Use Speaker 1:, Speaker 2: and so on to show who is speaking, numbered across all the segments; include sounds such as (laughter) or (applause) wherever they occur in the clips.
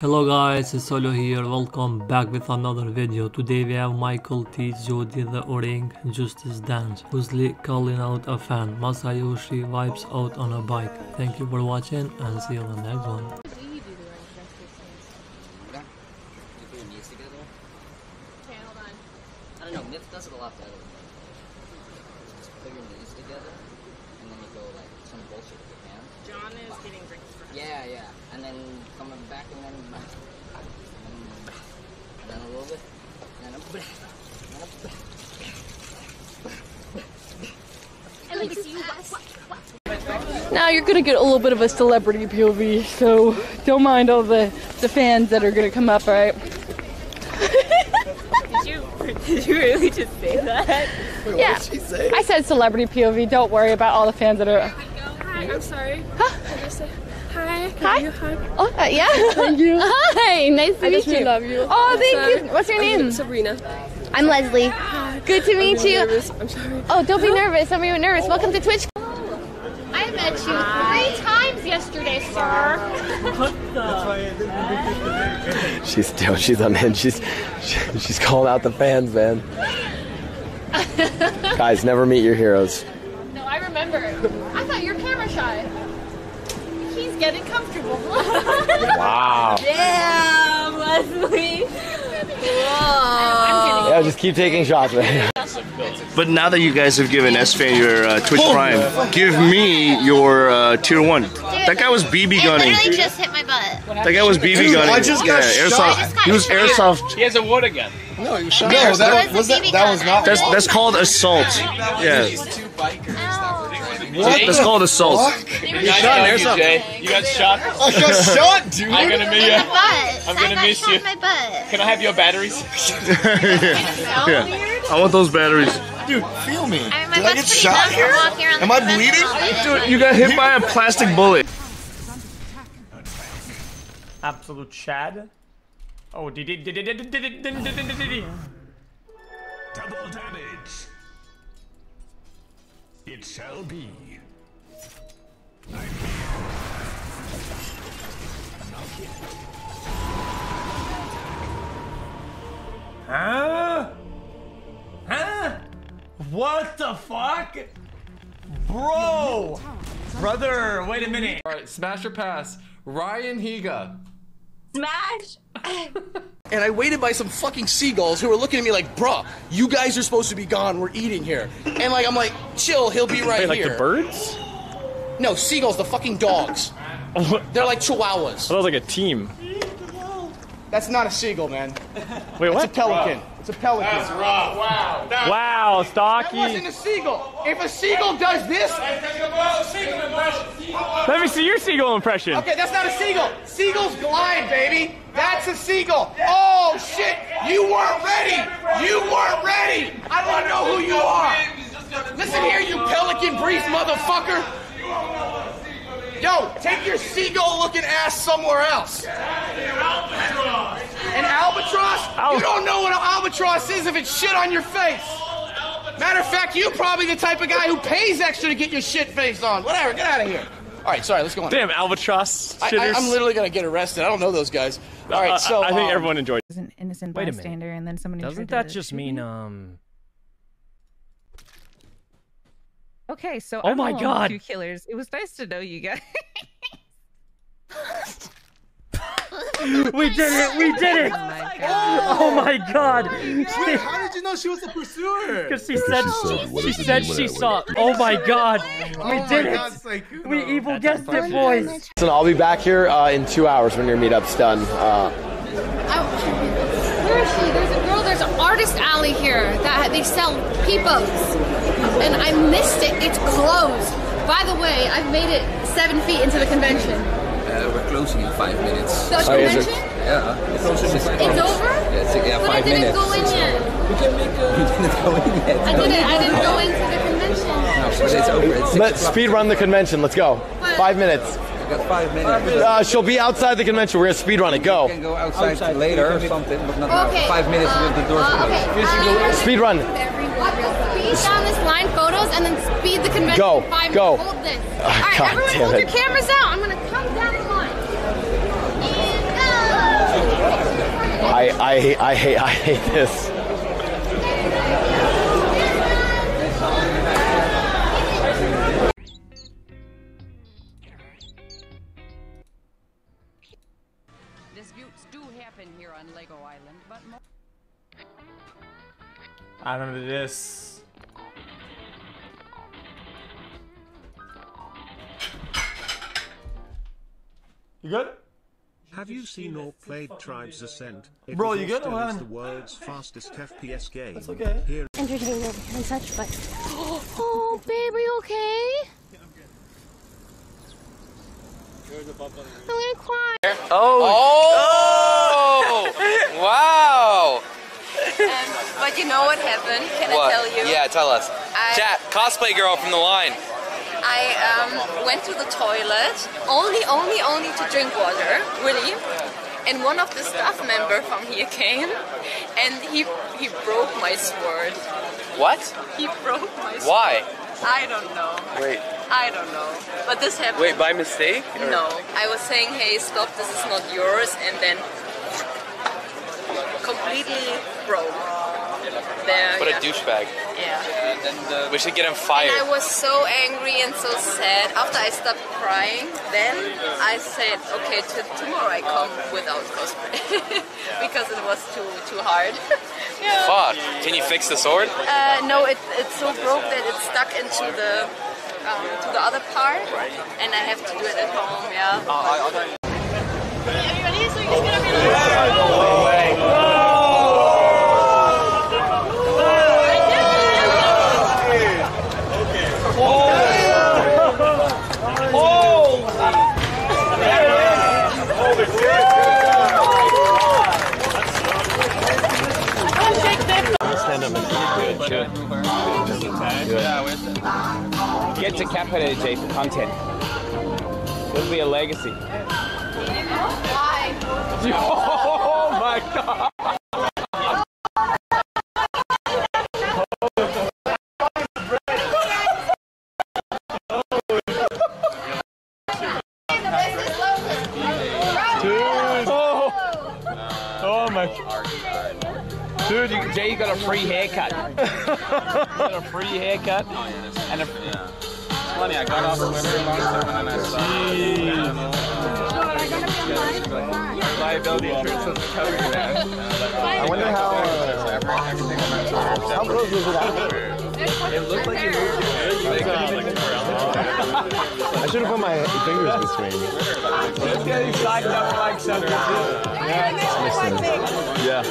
Speaker 1: Hello guys, it's Solo here, welcome back with another video. Today we have Michael teach Jodi the Orange Justice dance, who's calling out a fan. Masayoshi wipes out on a bike. Thank you for watching and see you on the next one.
Speaker 2: I don't know, Myth does it a lot better. Just put your knees together, and then you go like some bullshit with your hands.
Speaker 3: John is getting drinks for first.
Speaker 2: Yeah, yeah. And then coming back and then and then, and then a little bit. And then a and then a
Speaker 3: At least you
Speaker 4: Now you're gonna get a little bit of a celebrity POV, so don't mind all the the fans that are gonna come up, right? (laughs)
Speaker 3: Did you did you really just say that?
Speaker 4: yeah. I said celebrity POV. Don't worry about all the fans that are.
Speaker 3: Hi, I'm sorry.
Speaker 4: Huh?
Speaker 3: I just said hi. Can
Speaker 4: Hi.
Speaker 3: you hug?
Speaker 4: Oh, uh, yeah. Thank you. Hi. Nice to
Speaker 3: I
Speaker 4: meet
Speaker 3: just really
Speaker 4: you.
Speaker 3: love you.
Speaker 4: Oh, thank
Speaker 3: Sorry.
Speaker 4: you. What's your name?
Speaker 3: Sabrina.
Speaker 4: I'm Leslie. Good to meet
Speaker 3: I'm
Speaker 4: you.
Speaker 3: nervous. I'm sorry.
Speaker 4: Oh, don't be nervous. Don't be nervous. Welcome to Twitch. I met you three times yesterday, sir. What the?
Speaker 5: She's still she's on man. She's she's calling out the fans, man. (laughs) Guys, never meet your heroes.
Speaker 4: No, I remember. I thought you were camera shy. He's getting comfortable.
Speaker 5: Wow. (laughs)
Speaker 3: Damn, Leslie. Whoa.
Speaker 5: Yeah, just keep taking shots, man.
Speaker 6: But now that you guys have given S-Fan your uh, Twitch Prime, give me your uh, Tier 1. That guy was BB
Speaker 7: It
Speaker 6: gunning.
Speaker 7: literally just hit my butt.
Speaker 6: That guy was BB gunning.
Speaker 8: I just got
Speaker 6: yeah,
Speaker 8: shot.
Speaker 6: airsoft.
Speaker 7: Just got
Speaker 6: He was
Speaker 7: shot.
Speaker 6: airsoft.
Speaker 9: He has a wood again.
Speaker 8: No, you
Speaker 7: No,
Speaker 8: shot.
Speaker 7: that
Speaker 8: No, that
Speaker 7: was
Speaker 8: was that. That was not.
Speaker 6: That's that's called assault. Yeah, that's called assault.
Speaker 9: You got shot, Jay. You got shot.
Speaker 8: I got shot, dude.
Speaker 9: I'm gonna meet
Speaker 7: In
Speaker 9: you. I'm gonna miss you.
Speaker 7: in my butt.
Speaker 9: Can I have your batteries?
Speaker 6: yeah. I want those batteries.
Speaker 8: Dude, feel me.
Speaker 7: I mean,
Speaker 8: Did I get shot
Speaker 7: bad
Speaker 8: here?
Speaker 7: from walking around
Speaker 8: Am I bleeding?
Speaker 6: Dude, you got hit by a plastic bullet.
Speaker 9: Absolute Chad. Oh, did it, did it, did it, did it, did it, did it, did it.
Speaker 10: Double damage. It shall be.
Speaker 9: Huh? Huh? What the fuck? Bro! Brother, wait a minute.
Speaker 11: Alright, smash or pass. Ryan Higa.
Speaker 3: Smash. (laughs)
Speaker 8: And I waited by some fucking seagulls who were looking at me like, bruh, you guys are supposed to be gone. We're eating here. And like, I'm like, chill, he'll be right here."
Speaker 11: like
Speaker 8: here.
Speaker 11: the birds?
Speaker 8: No, seagulls, the fucking dogs. (laughs) They're like chihuahuas.
Speaker 11: That was like a team.
Speaker 8: That's not a seagull, man.
Speaker 11: Wait,
Speaker 8: It's
Speaker 11: what?
Speaker 8: a pelican. It's a pelican.
Speaker 9: Wow.
Speaker 11: Wow,
Speaker 8: That
Speaker 11: Stocky.
Speaker 8: wasn't a seagull. If a seagull does this,
Speaker 11: Let me see your seagull impression.
Speaker 8: okay, that's not a seagull. Seagulls glide, baby. That's a seagull. Oh shit! You weren't ready. You weren't ready. I want to know who you are. Listen here, you pelican brief motherfucker. Yo, take your seagull-looking ass somewhere else. An albatross? You don't know what an albatross is if it's shit on your face. Matter of fact, you're probably the type of guy who pays extra to get your shit face on. Whatever, get out of here. All right, sorry, let's go on.
Speaker 11: Damn, albatross
Speaker 8: I,
Speaker 11: shitters.
Speaker 8: I, am literally gonna get arrested. I don't know those guys. All right,
Speaker 11: Uh,
Speaker 8: so
Speaker 11: I think
Speaker 8: um,
Speaker 11: everyone enjoyed
Speaker 12: was an innocent
Speaker 9: Wait a minute.
Speaker 12: bystander, and then somebody.
Speaker 9: Doesn't that just mean,
Speaker 12: me.
Speaker 9: um...
Speaker 12: Okay, so
Speaker 9: Oh
Speaker 12: I'm
Speaker 9: my God.
Speaker 12: two killers. It was nice to know you guys. (laughs) (laughs)
Speaker 9: We did it! We did it!
Speaker 12: oh my (laughs) god.
Speaker 9: Oh my god!
Speaker 8: how did you know she was a pursuer? (laughs)
Speaker 9: Because she said she, said she saw. Oh my god! We did it! We evil guessed it, boys.
Speaker 5: Listen, I'll be back here uh, in two hours when your meetup's done. Uh,
Speaker 4: Where is she? There's a girl. There's an artist alley here that they sell peepos, and I missed it. It's closed. By the way, I've made it seven feet into the convention.
Speaker 2: We're closing in five minutes.
Speaker 4: The
Speaker 5: Oh, is it?
Speaker 4: convention?
Speaker 2: Yeah. It's closing
Speaker 4: It's over?
Speaker 2: Yeah, it's, yeah,
Speaker 4: But I
Speaker 2: five
Speaker 4: didn't
Speaker 2: minutes.
Speaker 4: go in yet.
Speaker 2: We can make a... (laughs) You didn't go in yet.
Speaker 4: I didn't. I didn't go into the convention.
Speaker 2: No, but it's over. It's six
Speaker 5: let's speed run the convention. Let's go. Five minutes.
Speaker 2: We got five minutes.
Speaker 5: Uh, she'll be outside the convention. We're gonna speed run it.
Speaker 2: We
Speaker 5: Go.
Speaker 2: can go outside, later or something, but not
Speaker 4: Okay.
Speaker 2: now. Five minutes
Speaker 4: uh,
Speaker 2: with the doors
Speaker 4: uh,
Speaker 2: closed.
Speaker 4: okay. Uh,
Speaker 5: Speed run.
Speaker 4: Speed down this line, photos, and then speed the convention.
Speaker 5: Go,
Speaker 4: Five
Speaker 5: go.
Speaker 4: Hold this.
Speaker 5: Ah,
Speaker 4: All right,
Speaker 5: God
Speaker 4: everyone,
Speaker 5: damn
Speaker 4: hold
Speaker 5: it.
Speaker 4: your cameras out. I'm gonna come down the line. And go.
Speaker 5: I, I hate, I hate, I hate this.
Speaker 13: Disputes do happen here on Lego Island, but mo-
Speaker 9: I remember this. You good?
Speaker 14: Have you seen or played Tribes Ascend? It
Speaker 9: Bro, you good,
Speaker 14: listed
Speaker 9: or
Speaker 14: as
Speaker 9: what?
Speaker 14: the world's fastest FPS game.
Speaker 9: That's okay.
Speaker 14: Here
Speaker 4: entertaining and such, but (gasps) oh, babe, are you okay? I'm gonna cry.
Speaker 15: Oh! Oh! oh. (laughs) wow!
Speaker 3: But you know what happened? Can
Speaker 15: what?
Speaker 3: I tell you?
Speaker 15: Yeah, tell us.
Speaker 3: I-
Speaker 15: Chat, cosplay girl from the line.
Speaker 3: I um, went to the toilet only, only, only to drink water, really. And one of the staff member from here came, and he he broke my sword.
Speaker 15: What?
Speaker 3: He broke my sword.
Speaker 15: Why?
Speaker 3: I don't know.
Speaker 15: Wait.
Speaker 3: I don't know. But this happened.
Speaker 15: Wait, by mistake? or-
Speaker 3: No, I was saying, hey, stop, this is not yours, and then completely broke. There,
Speaker 15: What
Speaker 3: yeah.
Speaker 15: a douchebag.
Speaker 3: Yeah.
Speaker 15: We should get him fired.
Speaker 3: And I was so angry and so sad. After I stopped crying, then I said, okay, t- tomorrow I come without cosplay (laughs) because it was too too hard. (laughs) yeah.
Speaker 15: Fuck. Can you fix the sword?
Speaker 3: Uh, no, it, it's so broke that it's stuck into the um, to the other part, and I have to do it at home. Yeah. Are you ready? So you're just gonna be
Speaker 5: Stand
Speaker 16: Get decapitated for content. It'll be a legacy.
Speaker 3: Why?
Speaker 16: Oh my god! Oh, oh my. Dude, you, Jay, you got a free haircut. (laughs) you got a free haircut. And a, oh,
Speaker 17: Funny, I got off of every long time and then I saw liability insurance doesn't cover that.
Speaker 5: I wonder how. Uh, how close was it out?
Speaker 17: It looked like you moved it.
Speaker 5: I should have put my fingers between.
Speaker 16: Let's get you signed up like something.
Speaker 5: Yeah.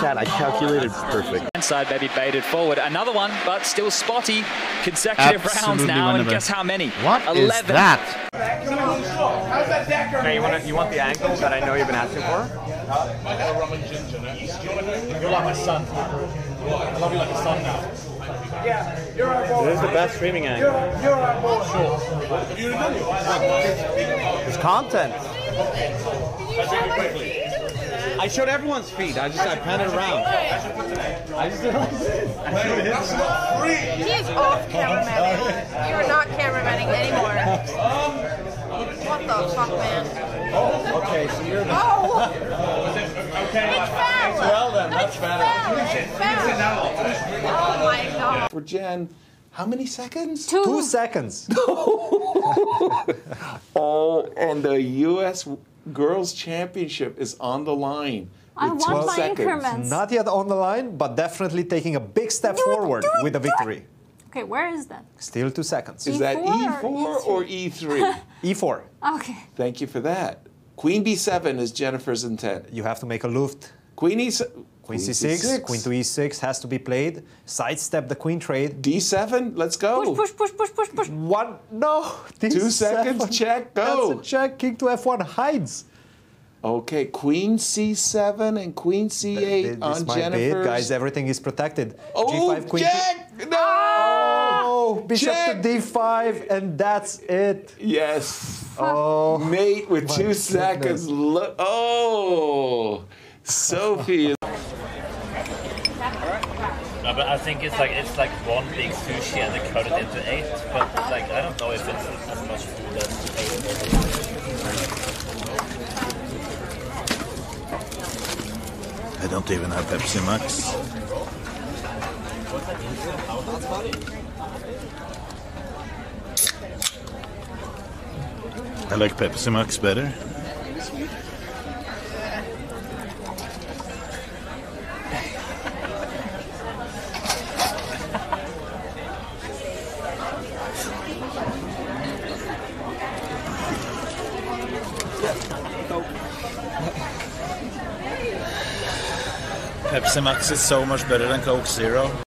Speaker 5: Chad, I calculated perfect.
Speaker 18: Inside baby baited forward. Another one, but still spotty. Consecutive rounds
Speaker 19: Absolutely
Speaker 18: now, and guess how many?
Speaker 19: What is
Speaker 18: 11.
Speaker 19: that?
Speaker 8: How's that deck
Speaker 20: Okay, you want to you want the angle that I know you've been asking for?
Speaker 8: You're like my son. I love you like a son now. Yeah, you're our boy.
Speaker 20: This is the best streaming angle.
Speaker 8: You're, you're our boy. Sure. You done it?
Speaker 20: It's content.
Speaker 8: Let's take it.
Speaker 20: I showed everyone's feet. I just I panned it around. I just did like this. I showed his.
Speaker 8: That's not free.
Speaker 3: He is off cameramanning. You're not cameramanning anymore. Um, What the fuck, man?
Speaker 20: Oh, okay, so you're the.
Speaker 3: Oh!
Speaker 8: Okay. (laughs)
Speaker 3: It's foul!
Speaker 20: Well then, that's
Speaker 3: Foul!
Speaker 20: better.
Speaker 3: It's foul! Oh my god.
Speaker 21: For Jen, how many seconds?
Speaker 20: Two seconds. (laughs) (laughs)
Speaker 21: Oh, and the U.S. Girls Championship is on the line.
Speaker 22: I
Speaker 21: with
Speaker 22: want
Speaker 21: 12
Speaker 22: my
Speaker 21: seconds.
Speaker 22: increments.
Speaker 20: Not yet on the line, but definitely taking a big step forward with a victory.
Speaker 22: Okay, where is that?
Speaker 20: Still two seconds.
Speaker 21: Is that
Speaker 22: E4
Speaker 21: E4
Speaker 22: or
Speaker 21: or E3? (laughs)
Speaker 20: E4.
Speaker 22: Okay.
Speaker 21: Thank you for that. Queen B7 is Jennifer's intent.
Speaker 20: You have to make a luft.
Speaker 21: Queen E.
Speaker 20: Queen C6, Queen to E6 has to be played. Sidestep the queen trade.
Speaker 21: D7, let's go.
Speaker 22: Push, push, push, push, push. push.
Speaker 20: One, no. (laughs)
Speaker 21: Two
Speaker 20: D7.
Speaker 21: seconds, check, go.
Speaker 20: That's a check. King to F1 hides.
Speaker 21: Okay, Queen C7 and Queen C8
Speaker 20: This
Speaker 21: on
Speaker 20: might be it,
Speaker 21: Jennifer's.
Speaker 20: guys. Everything is protected.
Speaker 21: Oh,
Speaker 20: G5, Queen.
Speaker 21: check! No!
Speaker 20: Bishop
Speaker 21: Check!
Speaker 20: to D5, and that's it.
Speaker 21: Yes.
Speaker 20: Oh, (laughs)
Speaker 21: Mate with two
Speaker 20: goodness.
Speaker 21: seconds. Look. Oh, Sophie is.
Speaker 23: No, but I think it's like it's like one big sushi and they cut it into eight. But like I don't know if it's as much food as eight.
Speaker 24: I don't even have Pepsi Max. I like Pepsi Max better. Pepsi Max is so much better than Coke Zero.